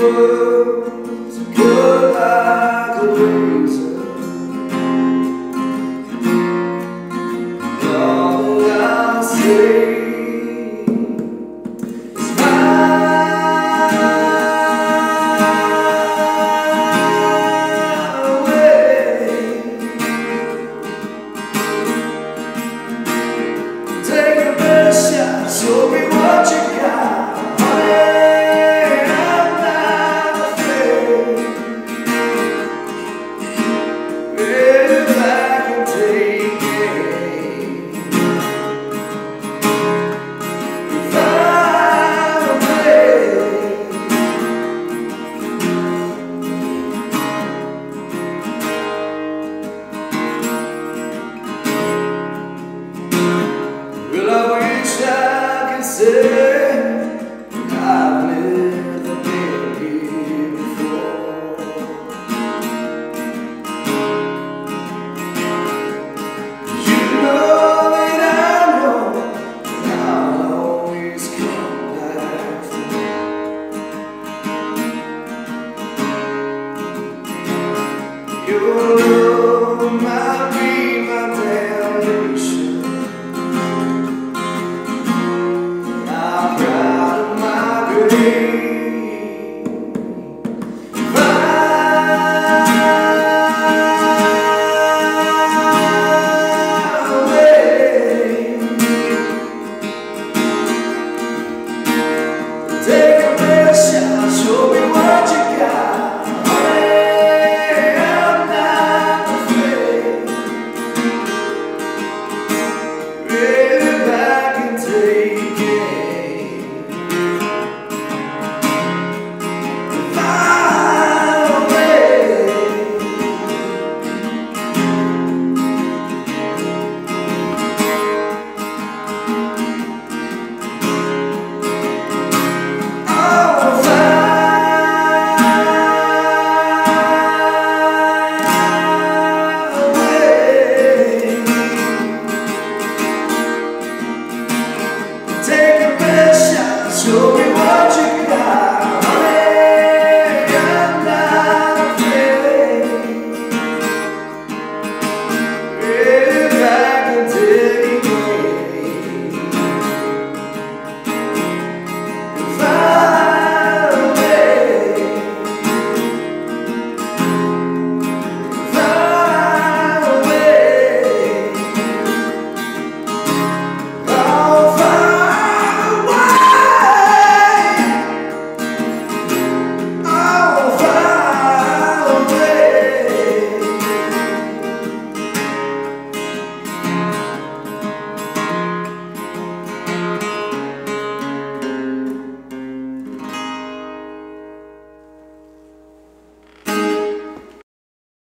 world. say